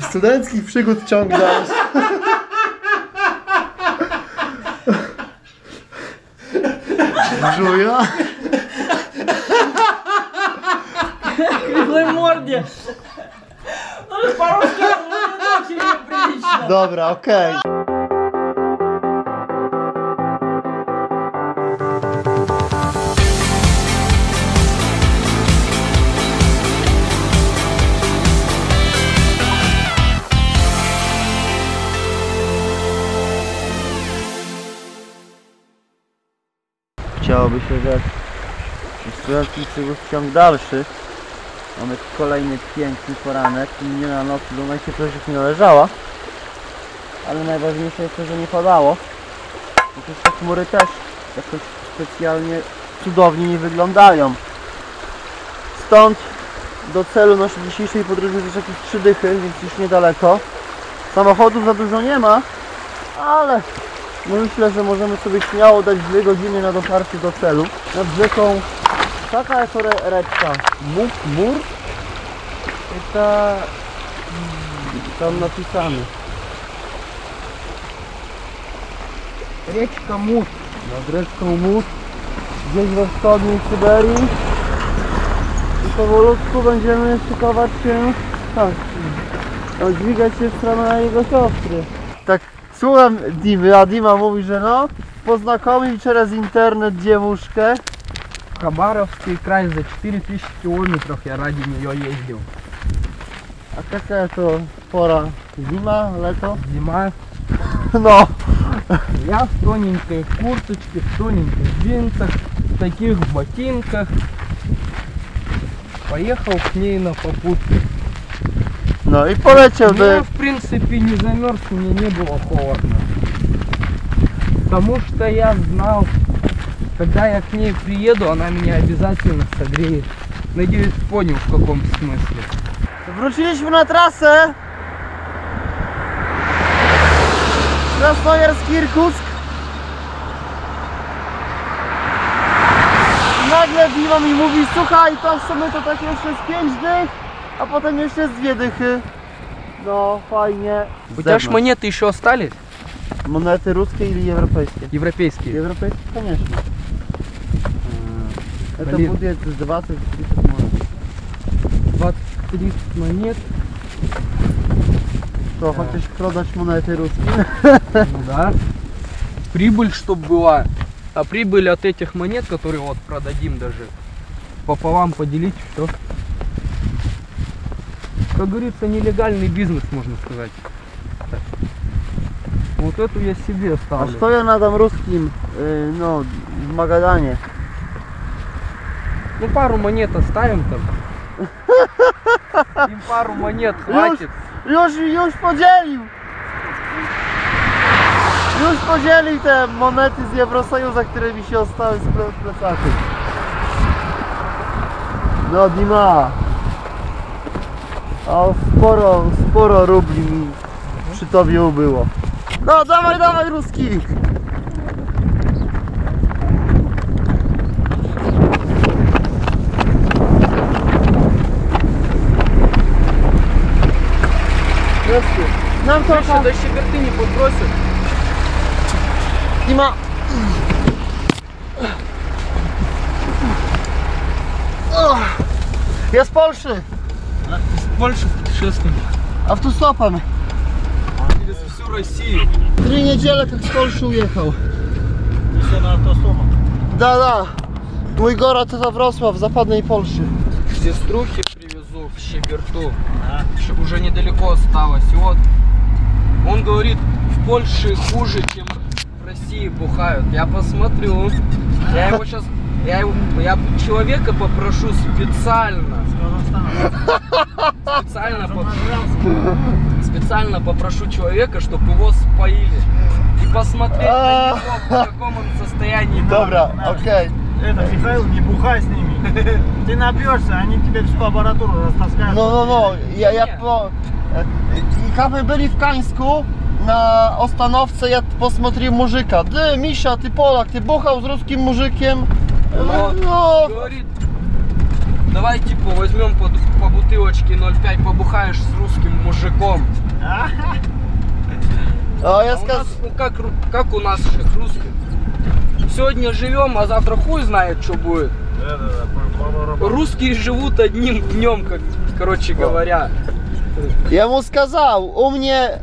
Studenckich przygód ciąg dalszy. Żuja? кривой морде. Ну, по-русски не очень неприлично. Dobra, okej. Chciałoby się rzec, studencki przywóz ciąg dalszy. Mamy kolejny piękny poranek, nie na noc, do coś już nie leżała. Ale najważniejsze jest to, że nie padało. Chociaż te chmury też jakoś specjalnie cudownie nie wyglądają. Stąd do celu naszej dzisiejszej podróży jest jakieś trzy dychy, więc już niedaleko. Samochodów za dużo nie ma, ale no myślę, że możemy sobie śmiało dać 2 godziny na dotarcie do celu. Nad rzeką taka jako reczka. Bóg, bur. I ta... tam napisane. Reczka Mut. Nad reczką Mut. Gdzieś we wschodniej Syberii. I powolutku będziemy szykować się... Tak. Odźwigać się w stronę jego siostry. Słucham Dimy, a Dima mówi, że no, poznakomił przez internet dziewuszkę. Хабаровский край за 4000 километров я ради нее ездил. A jaka to pora? Zima, leto? Зима. No, Я в тоненькой курточке, в тоненьких джинсах, в таких ботинках. Поехал к ней на попутке. No i poleciał do... Я, в принципе, не замерз, мне не было холодно. Потому что я знал, когда я к ней приеду, она меня обязательно согреет. Надеюсь, понял в каком смысле. Wróciliśmy na trasę. Krasnojarsk Irkusk. Nagle Dima mi mówi, słuchaj, to w sumie to tak jeszcze z 5 dych, a potem jeszcze z dwie dychy. No, fajnie. У тебя ж монеты еще остались? Monety ruskie или европейskie? Европейские. Европейskie, конечно. Это Блин. будет 20-30 монет. 20-30 монет. To chociaż продać monety ruskie? Ну да. Прибыль, чтобы была. А прибыль от этих монет, которые вот продадим даже, пополам поделить, все. Как говорится, нелегальный бизнес, можно сказать. Вот эту я себе оставлю. stoję na tam ruskim, y, no, w Magadanie. Ну, пару монет оставим там. Им пару монет хватит. Już, już podzielił! Już podzielił te monety z Eurosojuza, które mi się ostały z ple- plecaków. No Dima. O, sporo, sporo rubli mi przy tobie ubyło. No dawaj, dawaj ruski! Ruski. Nam Слушай, trochę... до щеперты не подбросит. Dima. O, Ja z Polszy, Больше путешественник. autostopem. Через всю Россию. Три niedziele jak z Polszy ujechał. Все на автостопом. Da. Mój gora to za Wrocław, w zapadnej Polszy. Сеструхи привезу в Щеберту. Ш- Уже недалеко осталось. И вот он говорит, в Польше хуже, чем в России бухают. Я посмотрю. Я его сейчас... Я, я человека попрошу специально. Специально, по- специально попрошу человека, чтобы его споили. И посмотреть на него, в каком он состоянии. Dobra, okej. Это, Михаил, не бухай с ними. Ты напьешься, они тебе всю аппаратуру растаскают. No. Ja, ja Nie. po... I kamy byli w Kańsku na ostanowce, ja posмотрел мужика. Ty, Misia, ty Polak, ty buchał z ruskim muzykiem. Но, говорит, давай типа возьмем по, по бутылочке 0,5 побухаешь с русским мужиком. А, а я сказ... нас, ну, как, как у нас сейчас русских? Сегодня живем, а завтра хуй знает, что будет. Русские живут одним днем, как, короче говоря. Я ему сказал, у меня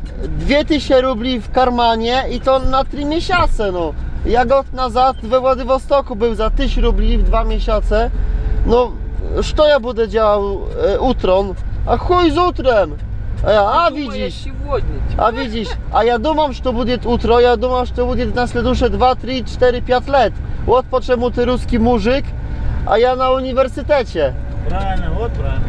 2000 рублей в кармане, и то на 3 месяца, ну. Ja gод назад we Władywostoku był za 1000 rubli w 2 miesiące. No, co ja będę działał e, utron? A chuj z utrem! A ja, a Думаю, widzisz, сегодня. a widzisz, a ja думam, że to będzie utro, ja думam, że to będzie na следующие 2, 3, 4, 5 lat. Вот po czemu ty ruski muzyk, a ja na uniwersytecie. Правильно, вот правильно.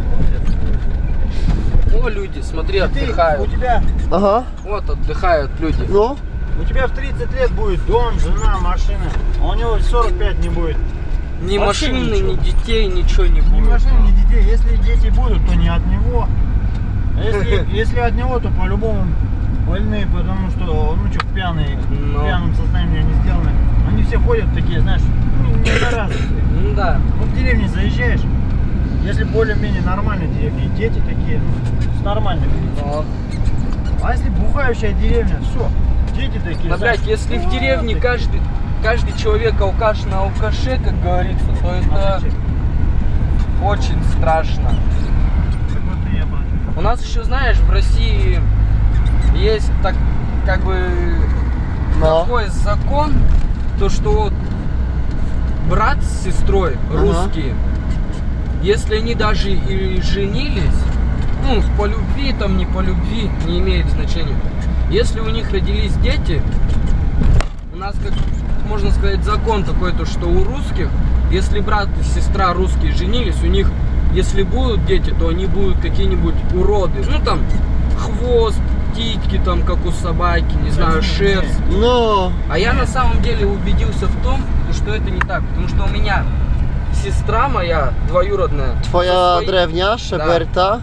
О, люди, смотри, Ты, у отдыхают. тебя, Aha, Вот отдыхают люди. no. У тебя в 30 лет будет дом, жена, машина, а у него в 45 не будет. Ни Вообще машины, ничего. ни детей, ничего не Ни будет. машин, ни детей. Если дети будут, то не от него. А если, если от него, то по-любому больные, потому что, ну что, пьяные, Ну. в пьяном состоянии они сделаны. Они все ходят такие, знаешь, ну, недоразвитые. Ну да. Ну, в деревне заезжаешь, если более-менее нормальные деревни, дети такие, ну, с нормальными. Но, А если бухающая деревня, все, дети такие. но, блядь, если в вот деревне каждый, каждый человек алкаш на алкаше, как говорится, то это очень страшно. У нас еще, знаешь, в России есть так, как бы, No. такой закон, то что брат с сестрой Ага. русские, если они даже и женились, ну, по любви, там, не по любви, не имеет значения. Если у них родились дети, у нас, как можно сказать, закон такой, то что у русских, если брат и сестра русские женились, у них, если будут дети, то они будут какие-нибудь уроды. Ну, там, хвост, титьки, там, как у собаки, не знаю, шерсть. No. А я на самом деле убедился в том, что это не так. Потому что у меня сестра моя двоюродная. Twoja своей- drewnia, Szeberta, Да.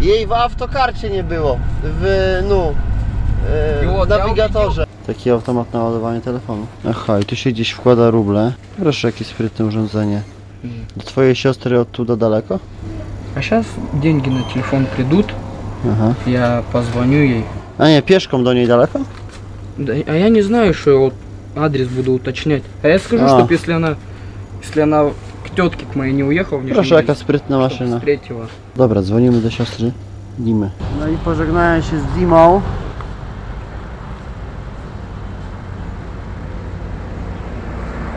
jej w autokarcie nie było. W, no, e, I w od- ja nawigatorze. Taki automat na ładowanie telefonu. Aha, i tu się gdzieś wkłada ruble. Proszę, jakie sprytne urządzenie. Do twojej siostry ottуда daleko? А сейчас деньги на телефон придут, Aha. я позвоню ей. A nie, pieszką do niej daleko? Да, а я не знаю, что я вот адрес буду уточнять. А я скажу, А. чтоб если она, если она к tетке к моей не уехала в Proszę, jaka sprytna чтоб maszyna. встретила. Dobra, dzwonimy do siostry Dimy. No i pożegnałem się z Dimą.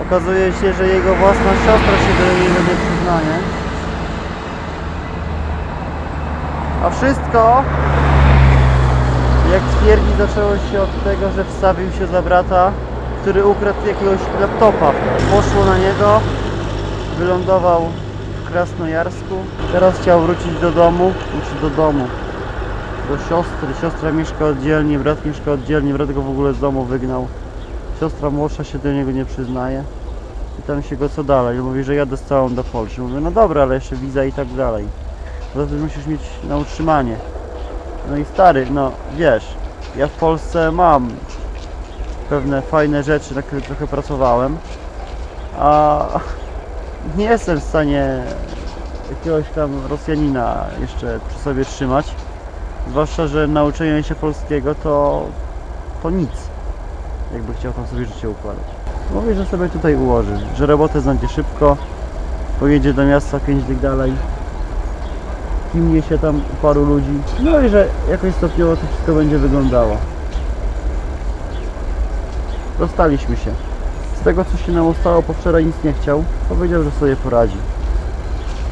Okazuje się, że jego własna siostra się do niego nie przyznaje. A wszystko, jak twierdzi, zaczęło się od tego, że wstawił się za brata, który ukradł jakiegoś laptopa. Poszło na niego, wylądował w Krasnojarsku. Teraz chciał wrócić do domu, znaczy do domu, do siostry. Siostra mieszka oddzielnie, brat mieszka oddzielnie, brat go w ogóle z domu wygnał. Siostra młodsza się do niego nie przyznaje. Pytam się go co dalej. Mówi, że jadę z całą do Polski. Mówię, no dobra, ale jeszcze wiza i tak dalej. Poza tym musisz mieć na utrzymanie. No i stary, no wiesz, ja w Polsce mam pewne fajne rzeczy, na które trochę pracowałem, a nie jestem w stanie jakiegoś tam Rosjanina jeszcze przy sobie trzymać. Zwłaszcza, że nauczenie się polskiego to, to nic. Jakby chciał tam sobie życie układać. Mówi, że sobie tutaj ułoży, że robotę znajdzie szybko, pojedzie do miasta 5 dych dalej, kimnie się tam paru ludzi, no i że jakoś stopniowo to wszystko będzie wyglądało. Rozstaliśmy się. Z tego co się nam ustało, po wczoraj nic nie chciał, powiedział, że sobie poradzi.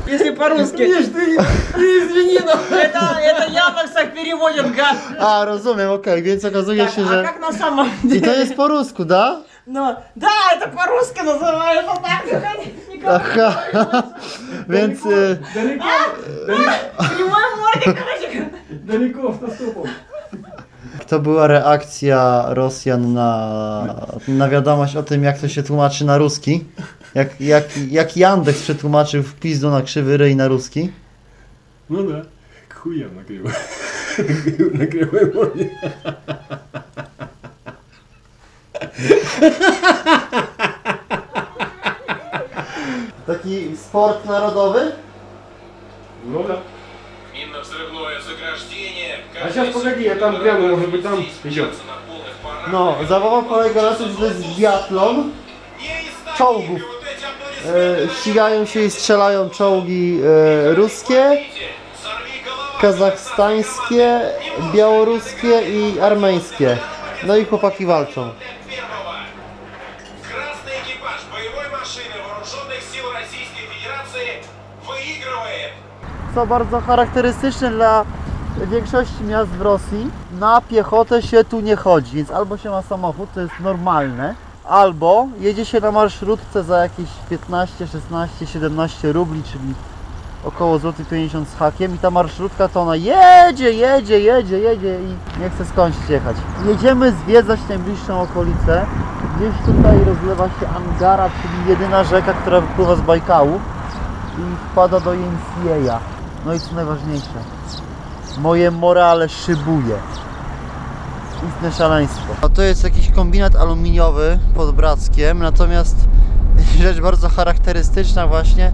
Если по-русски. Извини, но это, это Яндекс так переводит, гад. A, rozumiem, okej, więc okazuje Так, się, а że... как на самом I деле? to jest po rusku, da? Ну, да, это по-русски называется так. Никак. Aha, więc y, Прямой мордик, короче. Далеко автостопом. to była reakcja Rosjan na, na wiadomość o tym, jak to się tłumaczy na ruski. Jak, jak, jak Yandex przetłumaczył w pizdu na krzywy ryj na ruski. No da, chuja nagrywa. Nagrywałem moje. Taki sport narodowy? No da. Минус Взрывное заграждение. А сейчас погоди, я там гляну, может быть там идет. на полных парах. No, zabawa polega na tym, że to jest biatlon. Не из Czołgów. вот эти аплодисменты. E, ścigają się i strzelają czołgi e, ruskie, Сорви голова. kazachstańskie, białoruskie i armeńskie. No i chłopaki walczą. Co bardzo charakterystyczne dla większości miast w Rosji, na piechotę się tu nie chodzi, więc albo się ma samochód, to jest normalne, albo jedzie się na marszrutce za jakieś 15, 16, 17 rubli, czyli około złoty 50 z hakiem i ta marszrutka to ona jedzie, jedzie, jedzie, jedzie i nie chce skończyć jechać. Jedziemy zwiedzać najbliższą okolicę. Gdzieś tutaj rozlewa się Angara, czyli jedyna rzeka, która wypływa z Bajkału i wpada do Jęsieja. No i co najważniejsze, moje morale szybuje. Istne szaleństwo. A to jest jakiś kombinat aluminiowy pod Brackiem, natomiast rzecz bardzo charakterystyczna właśnie,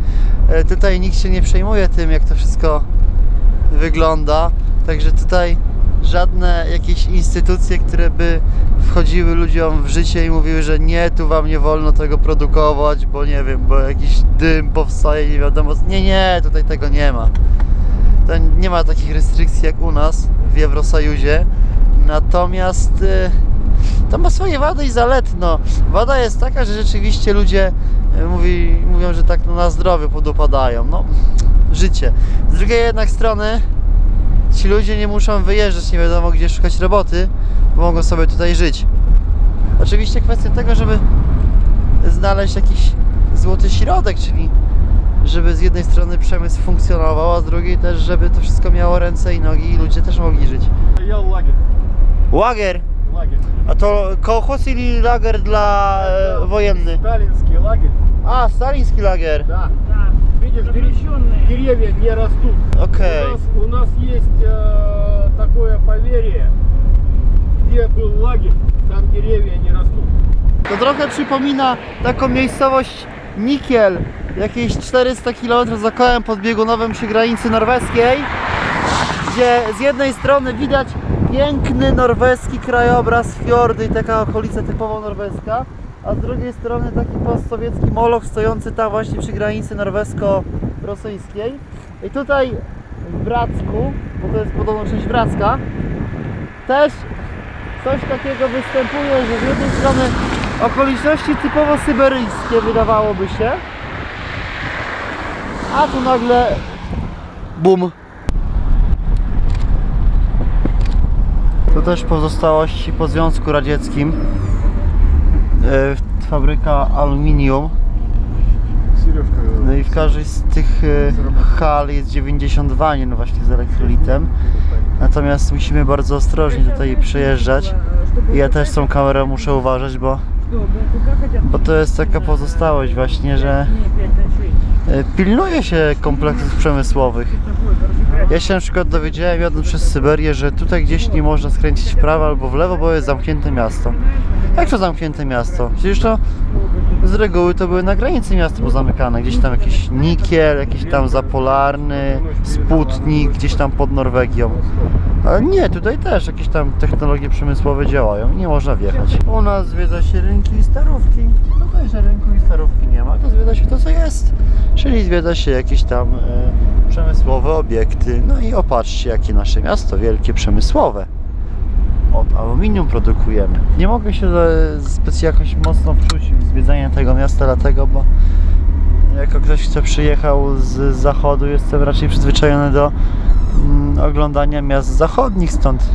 e, tutaj nikt się nie przejmuje tym, jak to wszystko wygląda, także tutaj żadne jakieś instytucje, które by wchodziły ludziom w życie i mówiły, że nie, tu wam nie wolno tego produkować, bo nie wiem, bo jakiś dym powstaje, nie wiadomo. Nie, nie, tutaj tego nie ma. To nie ma takich restrykcji jak u nas w Eurosojuzie. Natomiast y, to ma swoje wady i zalety. No, wada jest taka, że rzeczywiście ludzie y, mówi, mówią, że tak no, na zdrowie podupadają. No, życie. Z drugiej jednak strony ci ludzie nie muszą wyjeżdżać nie wiadomo gdzie szukać roboty, bo mogą sobie tutaj żyć. Oczywiście kwestia tego, żeby znaleźć jakiś złoty środek, czyli żeby z jednej strony przemysł funkcjonował, a z drugiej też, żeby to wszystko miało ręce i nogi i ludzie też mogli żyć. Ja lager. Lager? Lager. A to kołchos ili lager dla e, no, wojenny? Stalinski lager. A, staliński lager. Da Видишь, дерев- деревья не растут. Okej. У, нас, у нас есть э, такое поверье, где был лагерь, там деревья не растут. To trochę przypomina taką miejscowość Nikiel, jakieś 400 km za kołem podbiegunowym przy granicy norweskiej, gdzie z jednej strony widać piękny norweski krajobraz, fiordy i taka okolica typowo norweska, a z drugiej strony taki postsowiecki moloch stojący tam właśnie przy granicy norwesko-rosyjskiej. I tutaj w Bracku, bo to jest podobno część Bracka, też coś takiego występuje, że z jednej strony okoliczności typowo syberyjskie wydawałoby się, a tu nagle bum. To też pozostałości po Związku Radzieckim. E, fabryka aluminium. No i w każdej z tych e, hal jest 90 wanien właśnie z elektrolitem. Natomiast musimy bardzo ostrożnie tutaj przejeżdżać. I ja też z tą kamerą muszę uważać, bo, bo to jest taka pozostałość właśnie, że e, pilnuje się kompleksów przemysłowych. Ja się na przykład dowiedziałem jadąc przez Syberię, że tutaj gdzieś nie można skręcić w prawo albo w lewo, bo jest zamknięte miasto. Jak to zamknięte miasto? Przecież to z reguły to były na granicy miasta pozamykane. Gdzieś tam jakiś Nikiel, jakiś tam Zapolarny, Sputnik, gdzieś tam pod Norwegią. Ale nie, tutaj też jakieś tam technologie przemysłowe działają. Nie można wjechać. U nas zwiedza się rynki i starówki. Tutaj, że rynku i starówki nie ma, to zwiedza się to co jest. Czyli zwiedza się jakieś tam e, przemysłowe obiekty. No i opatrzcie jakie nasze miasto wielkie przemysłowe od aluminium produkujemy. Nie mogę się specjalnie jakoś mocno wczuć w zwiedzanie tego miasta, dlatego, bo jako ktoś, kto przyjechał z zachodu, jestem raczej przyzwyczajony do mm, oglądania miast zachodnich, stąd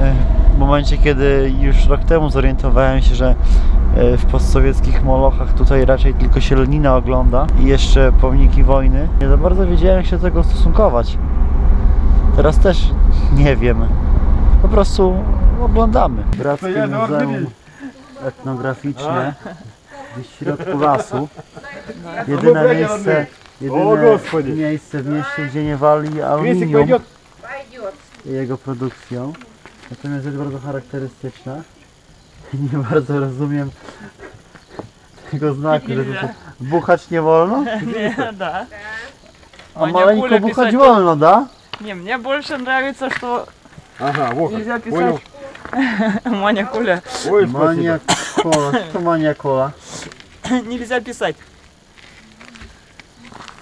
e, w momencie, kiedy już rok temu zorientowałem się, że e, w postsowieckich molochach tutaj raczej tylko się Lenina ogląda i jeszcze pomniki wojny, nie za bardzo wiedziałem, jak się do tego ustosunkować. Teraz też nie wiem Po prostu oglądamy. Brackie Muzeum Etnograficzne gdzieś w środku lasu. Jedyne miejsce, jedyne miejsce w mieście, gdzie nie wali aluminium i jego produkcją. Natomiast jest bardzo charakterystyczna. Nie bardzo rozumiem tego znaku, że tu buchać nie wolno. Да. A Маня maleńko Куля buchać писать- wolno, da? Не, мне больше нравится, что Ага, вот. нельзя писать Понял. Маня Куля. Ой, kola. Co to mania kola? Нельзя писать.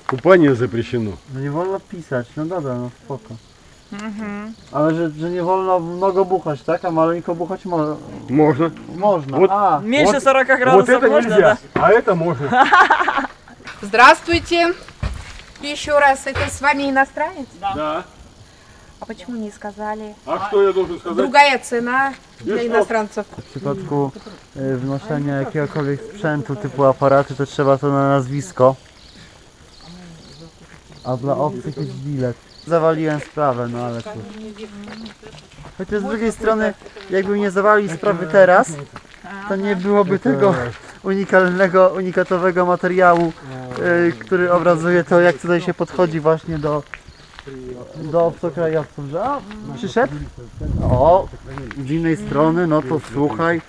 Купание запрещено. No nie wolno pisać, no dobra, no spoko. Мгм. Ale że, że nie wolno mnogo buchać, tak? A maleńko buchać mo Можно. można. Вот- A, Меньше Вот- 40 Вот градусов это можно, нельзя, да? а это можно. Здравствуйте. Еще раз, это с вами иностранец? Да. А почему не сказали? А что я должен сказать? Другая цена для что? иностранцев. w przypadku y, wnoszenia jakiegokolwiek sprzętu typu aparaty, to trzeba to na nazwisko. A dla obcych jest bilet. Zawaliłem sprawę, no ale cóż. Chociaż z drugiej strony, jakby nie zawali sprawy teraz, to nie byłoby tego unikalnego, unikatowego materiału, y, który obrazuje to, jak tutaj się podchodzi właśnie do, do obcokrajowców, że a, przyszedł? O, z innej strony, no to słuchaj,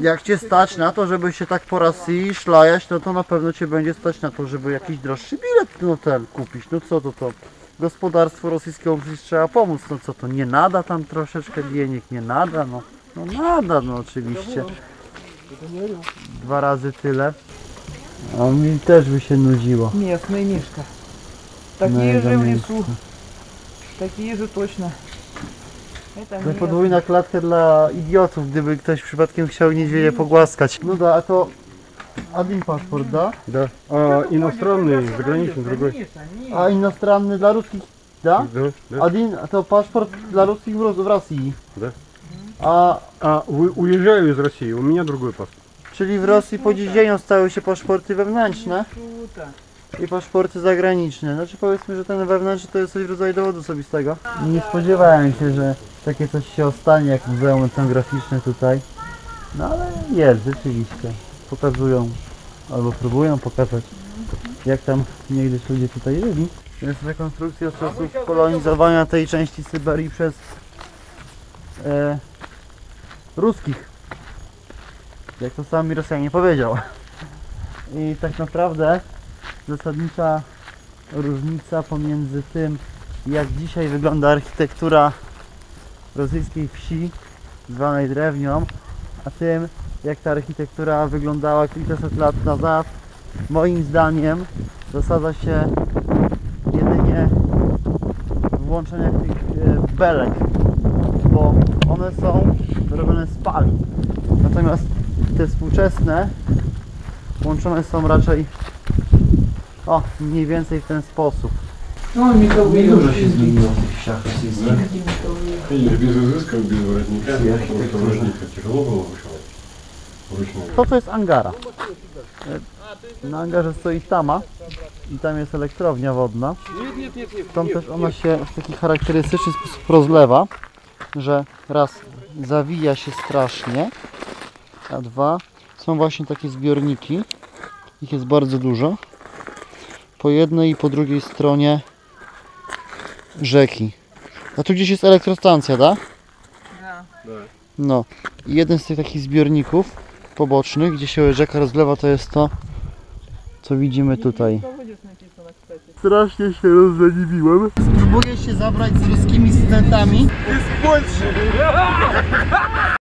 jak Cię stać na to, żeby się tak po raz i szlajać, no to na pewno Cię będzie stać na to, żeby jakiś droższy bilet no kupić, no co to to? Gospodarstwo rosyjskiemu przecież trzeba pomóc, no co to, nie nada tam troszeczkę dienik, nie nada, no, no nada, no oczywiście. Dwa razy tyle. A mi też by się nudziło. Mięsny no mieszka. Na Такие jego же в miejscu. лесу. Такие же точно. Это To местный. podwójna klatka dla idiotów, gdyby ktoś przypadkiem chciał niedźwiedzie pogłaskać. No da, a to... Один paszport, da? Да. А иностранный, заграничный другой. A inostranny dla ruskich, da? Да, да. Один to paszport dla ruskich w, Ros- w Rosji. Да. A А вы- уезжаю из России, у меня другой паспорт. czyli w Rosji po dziś dzień stały się paszporty wewnętrzne i paszporty zagraniczne. Znaczy powiedzmy, że ten wewnętrzny to jest coś w rodzaju dowodu osobistego. Nie spodziewałem się, że takie coś się ostanie jak muzeum etnograficzne tutaj. No ale jest rzeczywiście. Pokazują albo próbują pokazać jak tam niegdyś ludzie tutaj żyli. To jest rekonstrukcja z czasów kolonizowania tej części Syberii przez e, ruskich. Jak to sami Rosjanie powiedział. I tak naprawdę zasadnicza różnica pomiędzy tym, jak dzisiaj wygląda architektura rosyjskiej wsi, zwanej drewnią, a tym, jak ta architektura wyglądała kilkaset lat nazad, moim zdaniem zasadza się jedynie w włączeniach tych e, belek, bo one są robione z pali. Natomiast te współczesne łączone są raczej o, mniej więcej w ten sposób. Ну, металлург. Dużo się zmieniło w tych wsiach rosyjskich. Конечно, без изысков, без воротника, потому что воротника тяжело было вышивать. Вручную. To to jest Angara. E, Na Angarze stoi Tama i tam jest elektrownia wodna. Tam też ona się w taki charakterystyczny sposób rozlewa, że raz zawija się strasznie, a dwa są właśnie takie zbiorniki. Ich jest bardzo dużo. Po jednej i po drugiej stronie rzeki. A tu gdzieś jest elektrostacja, tak? Да. No. I jeden z tych takich zbiorników pobocznych, gdzie się rzeka rozlewa, to jest to, co widzimy tutaj. Strasznie się rozleniwiłem. Spróbuję się zabrać z ruskimi studentami. Z Polski!